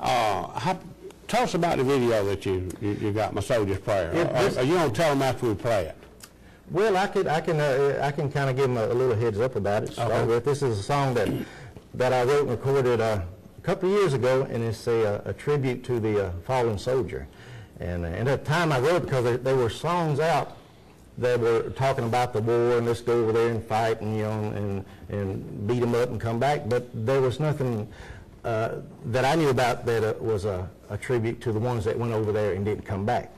Uh, how, tell us about the video that you, you, you got, My Soldier's Prayer. Yeah, Or- this- or you don't tell them after we play it? Well, I could, I can, uh, I can kind of give them a, a little heads up about it. Start Okay. with, this is a song that that I wrote and recorded uh, a couple of years ago, and it's a, uh, a tribute to the uh, fallen soldier. And, uh, and at the time I wrote it because there, there were songs out that were talking about the war and let's go over there and fight and you know and and beat them up and come back. But there was nothing uh, that I knew about that uh, was a, a tribute to the ones that went over there and didn't come back.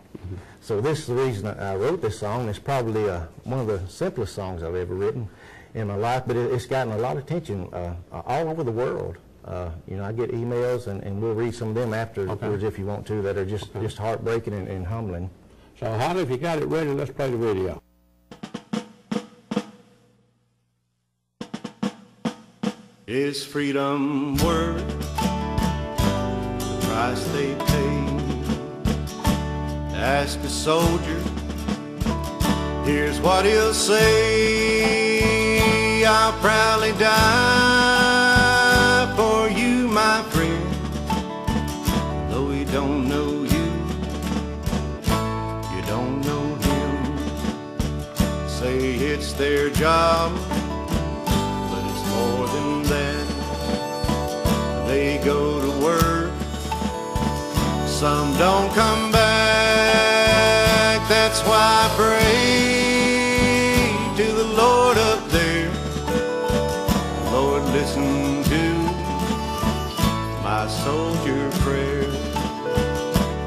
So this is the reason I wrote this song. It's probably uh, one of the simplest songs I've ever written in my life, but it, it's gotten a lot of attention uh, all over the world. Uh, you know, I get emails, and, and we'll read some of them afterwards if you want to, that are just, just heartbreaking and, and humbling. So Holly, if you got it ready, let's play the video. Is freedom worth the price they pay? Ask a soldier, here's what he'll say. I'll proudly die for you, my friend. Though we don't know you, you don't know him. Say it's their job some don't come back. That's why I pray to the Lord up there. Lord, listen to my soldier prayer.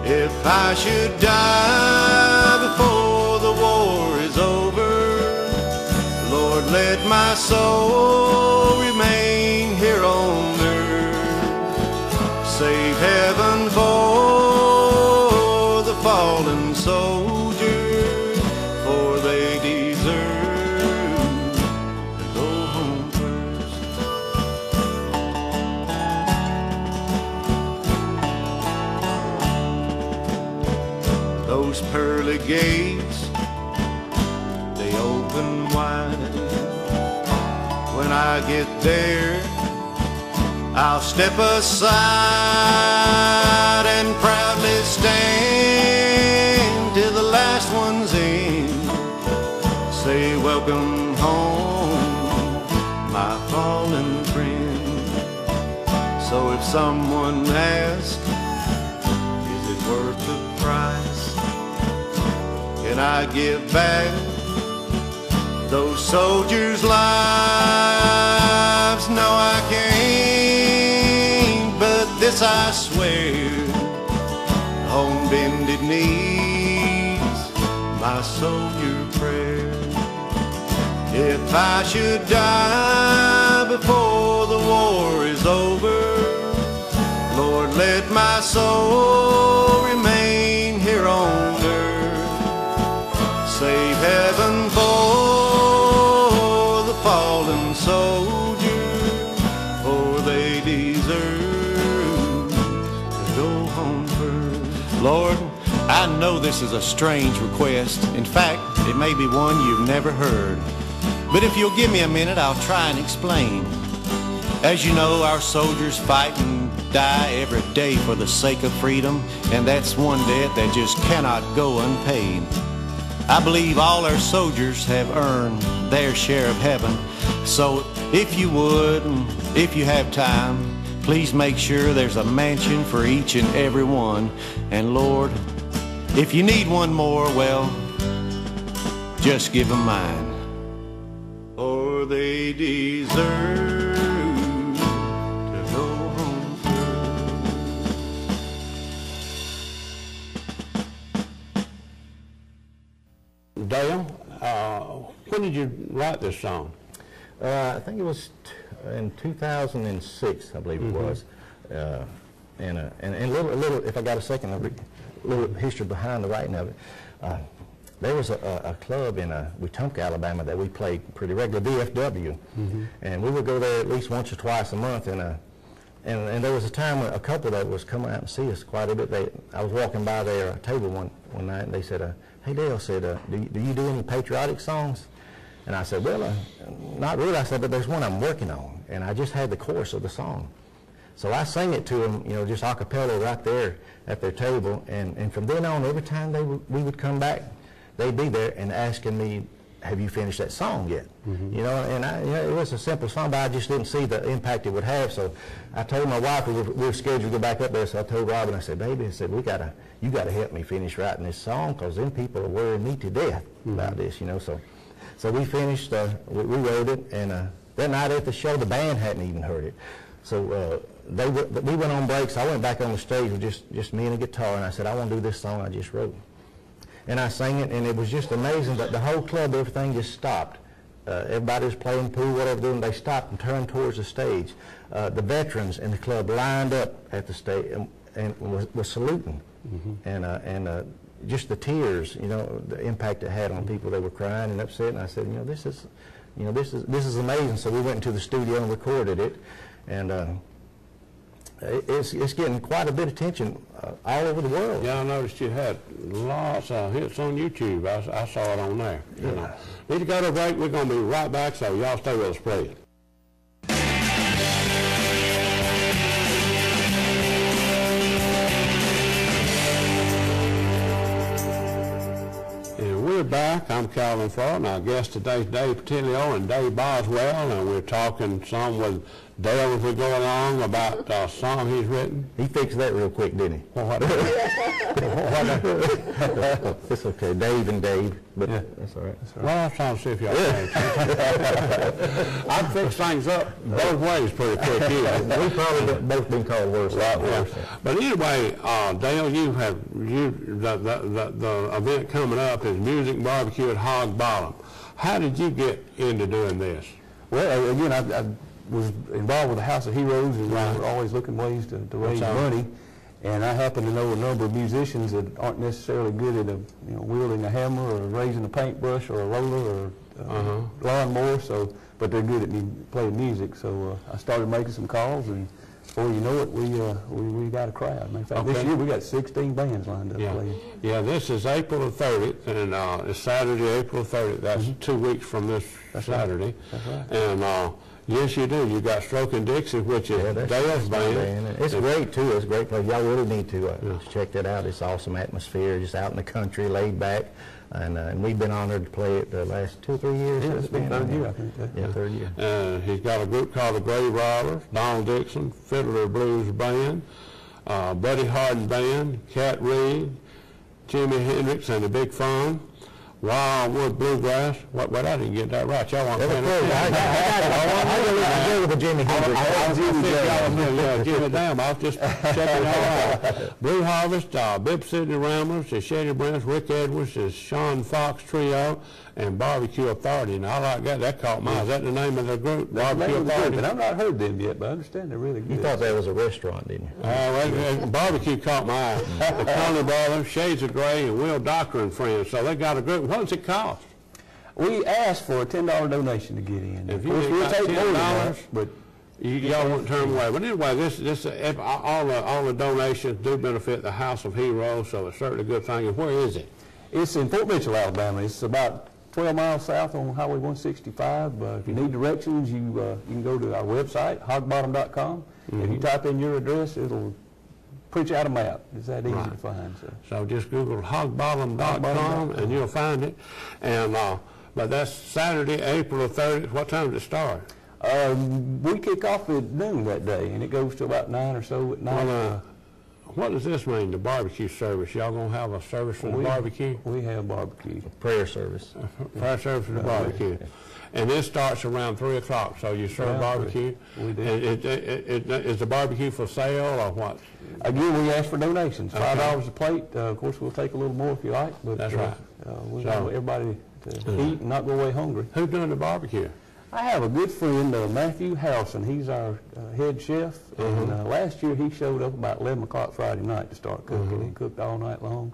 If I should die before the war is over, Lord, let my soul Those pearly gates they open wide. When I get there, I'll step aside and proudly stand till the last one's in. Say, welcome home, my fallen friend. So if someone asks, is it worth the price? Can I give back those soldiers' lives? No, I can't, but this I swear on bended knees, my soldier prayer. If I should die before the war is over, Lord, let my soul Save heaven for the fallen soldier, for they deserve to go home first. Lord, I know this is a strange request. In fact, it may be one you've never heard. But if you'll give me a minute, I'll try and explain. As you know, our soldiers fight and die every day for the sake of freedom, and that's one debt that just cannot go unpaid. I believe all our soldiers have earned their share of heaven. So if you would, and if you have time, please make sure there's a mansion for each and every one. And Lord, if you need one more, well, just give them mine. For they deserve Dale, uh, when did you write this song? Uh, I think it was t- in 2006, I believe it was. Uh, and, and, and a little, a little, if I got a second, a little history behind the writing of it. Uh, there was a, a, club in uh, Wetumpka, Alabama that we played pretty regular, VFW. And we would go there at least once or twice a month. And, uh, and, and there was a time when a couple that was coming out and see us quite a bit. They, I was walking by their table one, one night and they said, uh, hey Dale, said, uh, do, you, do you do any patriotic songs? And I said, well, uh, not really. I said, but there's one I'm working on. And I just had the chorus of the song. So I sang it to them, you know, just a cappella right there at their table. And, and from then on, every time they would, we would come back, they'd be there and asking me, have you finished that song yet? You know, and I, you know, it was a simple song, but I just didn't see the impact it would have. So I told my wife, we were, we were scheduled to go back up there, so I told Robin, I said, baby, I said, we gotta, you gotta help me finish writing this song, because then people are worrying me to death about this, you know, so. So we finished, uh, we, we wrote it, and, uh, that night at the show, the band hadn't even heard it. So, uh, they, were- we went on breaks. so I went back on the stage with just, just me and a guitar, and I said, I wanna do this song I just wrote and I sang it, and it was just amazing that the whole club, everything just stopped. Uh, everybody was playing pool, whatever doing, they stopped and turned towards the stage. Uh, the veterans in the club lined up at the stage and, and was, was saluting. And, uh, and uh, just the tears, you know, the impact it had on people. They were crying and upset, and I said, you know, this is, you know, this is, this is amazing. So we went into the studio and recorded it, and uh, it's, it's getting quite a bit of attention uh, all over the world. Yeah, I noticed you had lots of hits on YouTube. I, I saw it on there. you know. Need to go to a break. We're gonna be right back, so y'all stay with us, please. We're back. I'm Calvin Farr, and our guest today is Dave Patillo and Dave Boswell, and we're talking some with Dale as we go along about a song he's written. He fixed that real quick, didn't he? Well, what- It's okay, Dave and Dave, but yeah. that's all right. Well, I was trying to see if y'all can. I'd fix things up both ways pretty quick here. We probably been- both been called worse. Yeah. But anyway, uh, Dale, you have, you, the, the, the, the event coming up is Music Barbecue at Hog Bottom. How did you get into doing this? Well, again, I, I was involved with the House of Heroes, and we were always looking ways to, to raise money. And I happen to know a number of musicians that aren't necessarily good at, a, you know, wielding a hammer or raising a paintbrush or a roller or uh, Uh-huh. lawnmower. So, but they're good at mu- playing music. So uh, I started making some calls, and before you know it, we uh, we, we got a crowd. Of fact, this year we got 16 bands lined up Yeah, playing. yeah, this is April the 30th, and uh, it's Saturday, April 30th. That's two weeks from this Saturday. That's right. And uh, yes, you do. You got Strokin' Dixie, which is Yeah, that's- Dale's that's my band. and It's great too, it's a great place. Y'all really need to uh, check that out. It's awesome atmosphere, just out in the country, laid back. And, uh, and we've been honored to play it the last two or three years. Yeah, it's it's been third year, I think. Yeah, third year. Uh, he's got a group called the Grave Robbers, Donald Dixon, Fiddler Blues Band, uh, Buddy Harden Band, Cat Reed, Jimi Hendrix and the Big Fun, Wildwood Bluegrass. What, what, I didn't get that right. Y'all want to finish? close. I, I, I, I, I really enjoyed the Jimmy Hendrix. I was gonna think y'all was doing- yeah, Jimmy Dam, I was just checking y'all out. Blue Harvest, uh, Bibb City Ramblers, the Shady Branch, Rick Edwards, the Sean Fox Trio, and Barbecue Authority. And I like that, that caught my, eye. is that the name of the group? That's the Barbecue name of the group, Authority? and I've not heard them yet, but I understand they're really good. You thought that was a restaurant, didn't you? Uh, well, uh, barbecue caught my eye. The Conley Brothers, Shades of Gray, and Will Doctor and Friends. So they got a group. What does it cost? We asked for a ten dollar donation to get in. If Of you course, we'll about take more than that, $10, but You, y'all won't turn away. But anyway, this, this, uh, if- all the, all the donations do benefit the House of Heroes, so it's certainly a good thing. And where is it? it's in Fort Mitchell, Alabama. It's about twelve miles south on Highway one sixty-five. Uh, if you need directions, you, uh, you can go to our website, hogbottom.com. If Mm-hmm. you type in your address, it'll print you out a map. It's that easy to find, so. So just Google hogbottom.com Hogbottom.com. and you'll find it. And, uh, but that's Saturday, April 30th. What time does it start? Um, we kick off at noon that day, and it goes to about nine or so at night. Well, uh, what does this mean, the barbecue service? Y'all gonna have a service for the We- barbecue? We have barbecue. Prayer service. Fire service for the barbecue. And this starts around 3 o'clock, so you serve Around barbecue? three. We do. And it- it- it- Is the barbecue for sale or what? Again, we ask for donations, Okay. five dollars a plate. Uh, of course, we'll take a little more if you like, but. That's uh, right. Uh, we So- want everybody to eat and not go away hungry. Who's doing the barbecue? I have a good friend, uh, Matthew Harrison. He's our uh, head chef, and uh, last year he showed up about 11 o'clock Friday night to start cooking. He cooked all night long.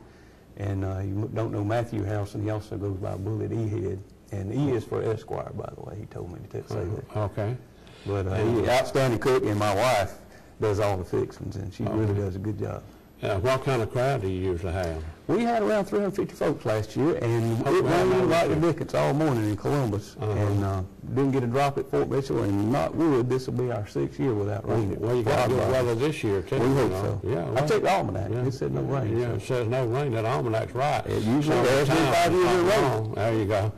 And uh, you don't know Matthew Harrison, he also goes by Bullet E. Head. And E is for Esquire, by the way. He told me to say that. Okay. But uh, he's an outstanding cook, and my wife does all the fixings, and she really does a good job. Uh, What kind of crowd do you usually have? We had around 350 folks last year, and Oh, it wow, rained like the. Dickens all morning in Columbus, Uh-huh. and uh, didn't get a drop at Fort Mitchell, and not wood, this will be our sixth year without rain. Well, you got good weather this year, too. We hope so. Yeah. I well, checked the almanac, yeah. it said no rain. Yeah, so. it says no rain, that almanac's right. It usually So does. Five years in a not row. wrong. There you go.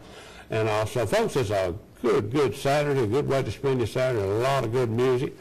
And uh, so, folks, it's a good, good Saturday, a good way to spend your Saturday, a lot of good music.